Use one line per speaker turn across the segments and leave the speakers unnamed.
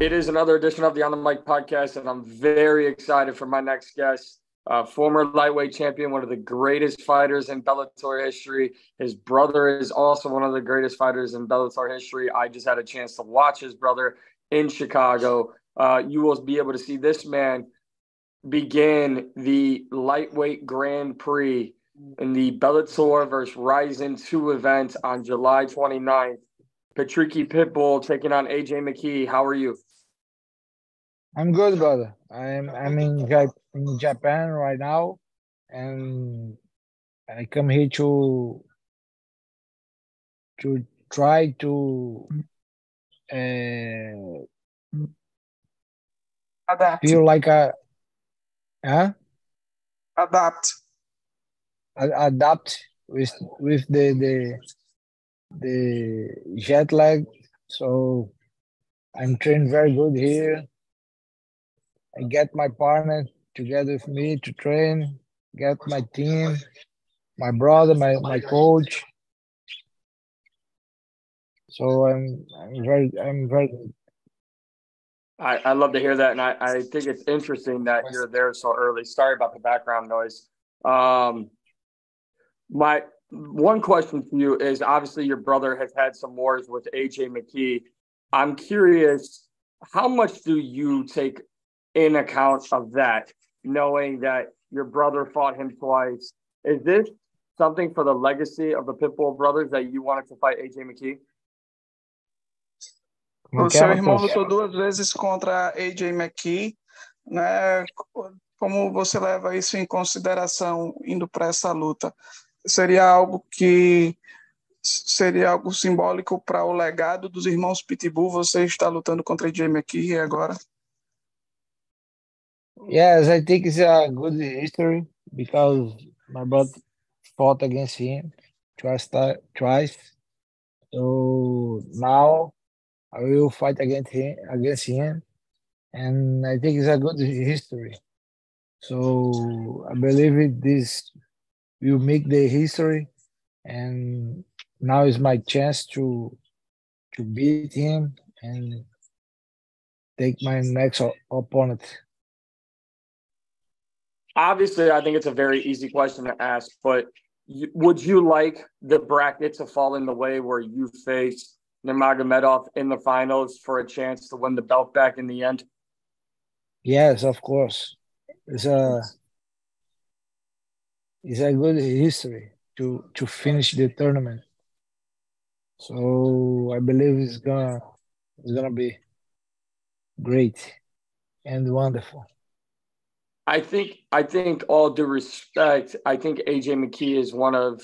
It is another edition of the On the Mic podcast, and I'm very excited for my next guest. Uh, former lightweight champion, one of the greatest fighters in Bellator history. His brother is also one of the greatest fighters in Bellator history. I just had a chance to watch his brother in Chicago. Uh, you will be able to see this man begin the lightweight Grand Prix in the Bellator versus Rizin 2 event on July 29th. Patricky Pitbull taking on AJ McKee. How are you?
I'm good, brother. I'm I'm in, in Japan right now, and I come here to to try to uh,
adapt.
feel like a huh?
adapt
adapt with with the the the jet lag. So I'm trained very good here. I get my partner together with me to train, get my team, my brother, my, my coach. So I'm I'm very I'm very.
I, I love to hear that. And I, I think it's interesting that you're there so early. Sorry about the background noise. Um, my one question for you is obviously your brother has had some wars with AJ McKee. I'm curious, how much do you take in account of that, knowing that your brother fought him twice? Is this something for the legacy of the Pitbull brothers that you wanted to fight AJ McKee?
O seu irmão lutou duas vezes contra AJ McKee, né? Como você leva isso em consideração indo para essa luta? Seria algo que seria algo simbólico para o legado dos irmãos Pitbull. Você está lutando contra AJ McKee agora?
Yes, I think it's a good history because my brother fought against him twice. Twice. So now I will fight against him, against him, and I think it's a good history. So I believe this will make the history, and now is my chance to to beat him and take my next opponent.
Obviously, I think it's a very easy question to ask, but would you like the bracket to fall in the way where you face Nurmagomedov in the finals for a chance to win the belt back in the end?
Yes, of course. It's a it's a good history to to finish the tournament. So I believe it's gonna it's gonna be great and wonderful.
I think I think all due respect, I think AJ McKee is one of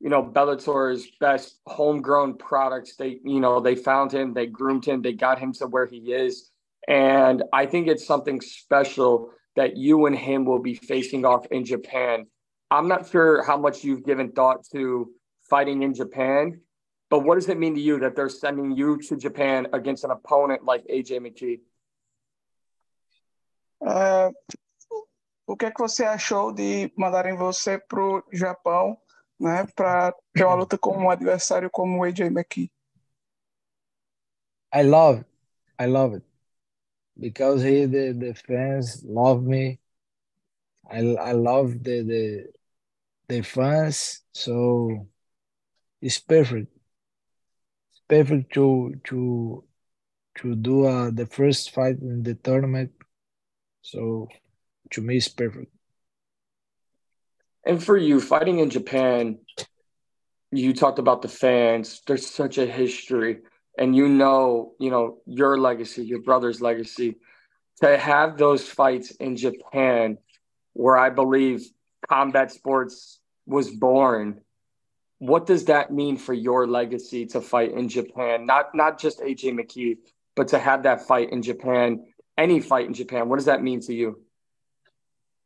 you know Bellator's best homegrown products. They you know they found him, they groomed him, they got him to where he is, and I think it's something special that you and him will be facing off in Japan. I'm not sure how much you've given thought to fighting in Japan, but what does it mean to you that they're sending you to Japan against an opponent like AJ McKee?
Uh, o que é que você achou de mandarem você para o Japão né, para ter uma luta com um adversário como o AJ McKee.
I love. I love it because he the, the fans love me. I I love the the the fans, so it's perfect. It's perfect to to to do uh, the first fight in the tournament. So to me, it's perfect.
And for you, fighting in Japan, you talked about the fans. There's such a history, and you know, you know your legacy, your brother's legacy. To have those fights in Japan, where I believe combat sports was born, what does that mean for your legacy to fight in Japan? Not not just AJ McKee, but to have that fight in Japan, any fight in Japan. What does that mean to you?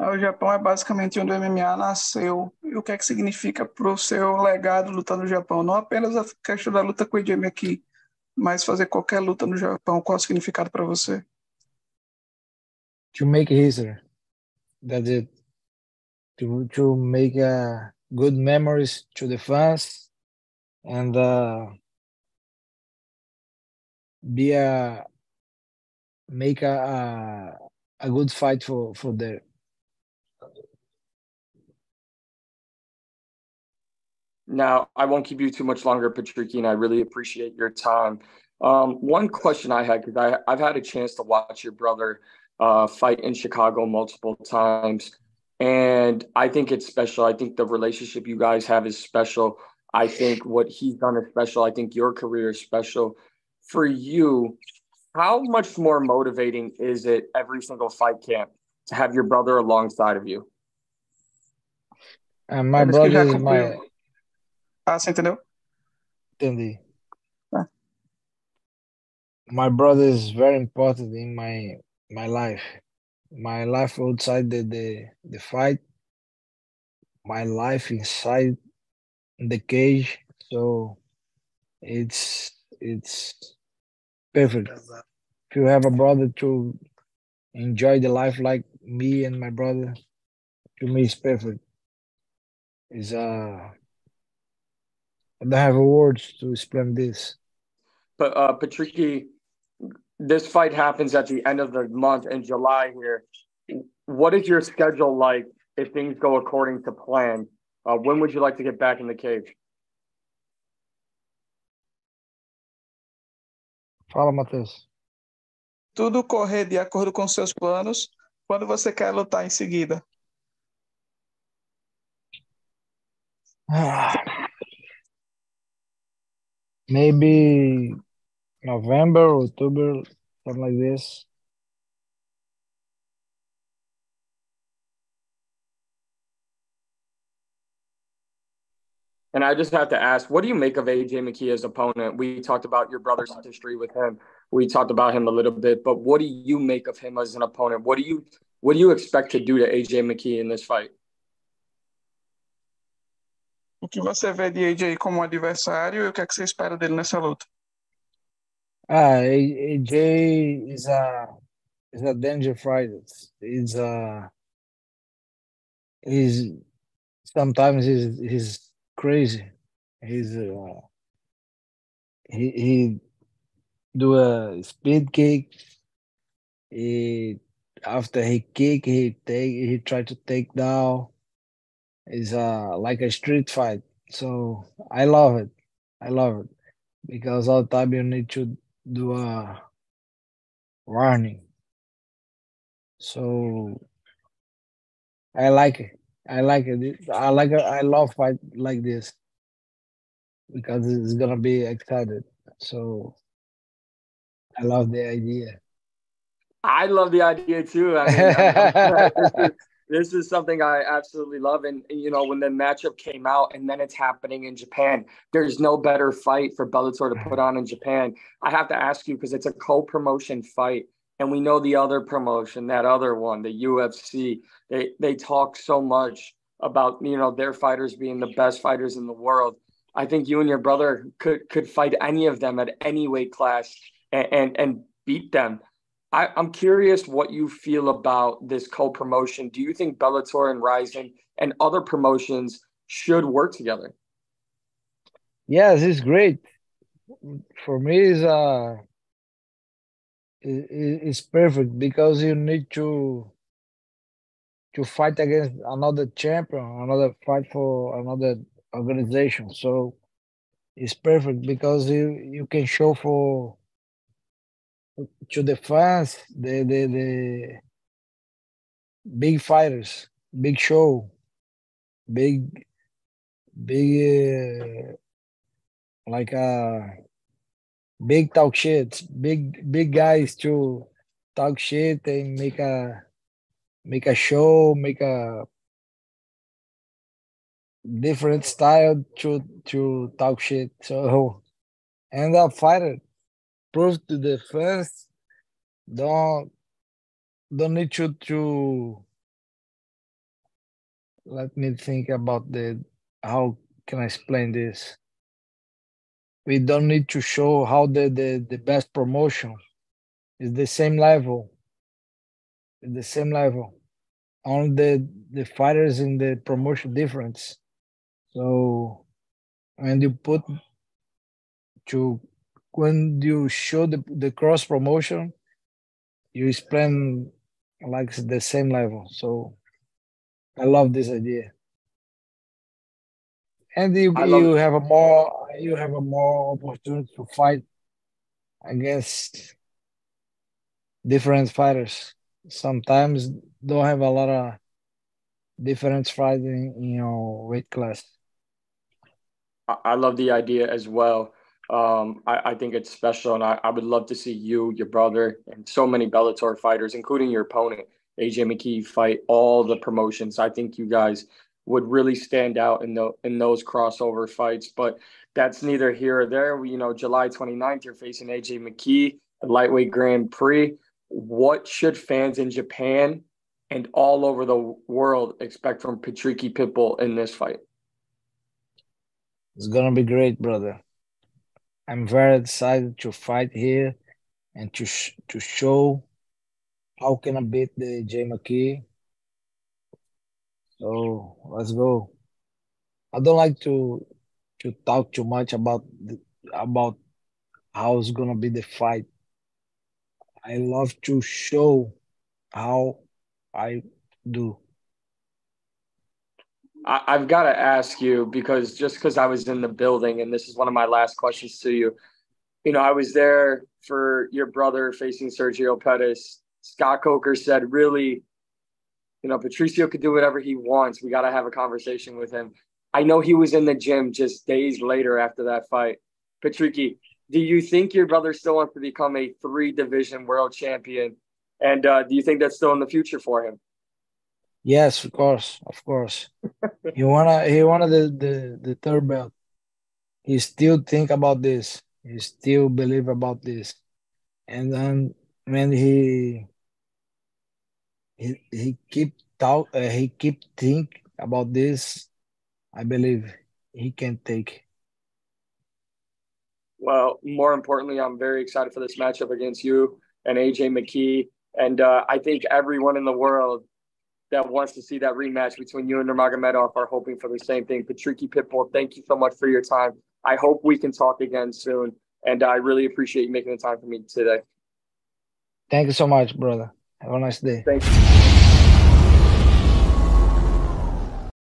O Japão é basicamente onde o MMA nasceu. E o que é que significa para o seu legado lutar no Japão? Não apenas a questão da luta com o Jamie aqui, mas fazer qualquer luta no Japão. Qual é o significado para você?
To make history. That's it. To, to make uh, good memories to the fans and uh, be a make a, a, a good fight for for there.
Now, I won't keep you too much longer, Patricky, and I really appreciate your time. Um, one question I had, because I've had a chance to watch your brother uh, fight in Chicago multiple times, and I think it's special. I think the relationship you guys have is special. I think what he's done is special. I think your career is special. For you, how much more motivating is it every single fight camp to have your brother alongside of you?
And my brother is my
Ah, você entendeu?
Entendi. My brother is very important in my my life. My life outside the the, the fight. My life inside the cage. So it's it's perfect. If you have a brother to enjoy the life like me and my brother, to me it's perfect. It's uh I don't have words to explain this.
But uh, Patricky, this fight happens at the end of the month in July here. What is your schedule like if things go according to plan? Uh, when would you like to get back in the cage?
Fala, Matheus.
Tudo correr de acordo com seus planos. Quando você quer lutar em seguida?
Ah. Maybe November, October, something like this.
And I just have to ask, what do you make of AJ McKee as opponent? We talked about your brother's history with him. We talked about him a little bit, but what do you make of him as an opponent? What do you what do you expect to do to AJ McKee in this fight?
O que você vê de AJ como adversário e o que é que você espera dele nessa luta?
Ah, AJ is a is a danger fighter. He's a he's sometimes he's he's crazy. He's uh, he he do a speed kick. He after he kick he take he try to take down is uh like a street fight. So I love it. I love it because all the time you need to do a warning. So I like it. I like it. I like it. I love fight like this because it's gonna be excited. So I love the idea.
I love the idea too. I mean, this is something I absolutely love. And, you know, when the matchup came out and then it's happening in Japan, there's no better fight for Bellator to put on in Japan. I have to ask you because it's a co promotion fight. And we know the other promotion, that other one, the UFC, they, they talk so much about, you know, their fighters being the best fighters in the world. I think you and your brother could, could fight any of them at any weight class and, and, and beat them. I, am curious what you feel about this co-promotion. Do you think Bellator and Rizin and other promotions should work together?
Yes, it's great. For me, it's uh, it's perfect because you need to to fight against another champion, another fight for another organization. So it's perfect because you you can show for to the fans, the the the big fighters, big show, big big uh, like uh big talk shit, big big guys to talk shit and make a make a show, make a different style to to talk shit. So end up fighter prove to the fans don't don't need you to let me think about the how can I explain this? We don't need to show how the the, the best promotion is the same level. It's the same level. Only the the fighters in the promotion difference. So when you put to when you show the, the cross promotion, you spend like the same level. So I love this idea. And you, you have a more you have a more opportunity to fight against different fighters. Sometimes don't have a lot of different fighting in your weight class.
I love the idea as well. Um, I, I, think it's special, and I, I, would love to see you, your brother, and so many Bellator fighters, including your opponent, AJ McKee, fight all the promotions. I think you guys would really stand out in the in those crossover fights. But that's neither here or there. You know, July 29th, you're facing AJ McKee, lightweight Grand Prix. What should fans in Japan and all over the world expect from Patricky Pitbull in this fight?
It's gonna be great, brother. I'm very excited to fight here and to sh- to show how can I beat the J McKee. So let's go. I don't like to to talk too much about the, about how it's gonna be the fight. I love to show how I do.
I, have got to ask you because just because I was in the building, and this is one of my last questions to you. You know, I was there for your brother facing Sergio Pettis. Scott Coker said, really, you know, Patricio could do whatever he wants. We got to have a conversation with him. I know he was in the gym just days later after that fight. Patricky, do you think your brother still wants to become a three division world champion? And uh, do you think that's still in the future for him?
Yes, of course, of course. he wanna he wanted the, the the third belt. He still think about this. He still believe about this. And then when he he he keep talk uh, he keep think about this, I believe he can take.
Well, more importantly, I'm very excited for this matchup against you and AJ McKee. And uh, I think everyone in the world that wants to see that rematch between you and Nurmagomedov are hoping for the same thing. Patricky Pitbull, thank you so much for your time. I hope we can talk again soon. And I really appreciate you making the time for me today.
Thank you so much, brother. Have a nice day.
Thank you.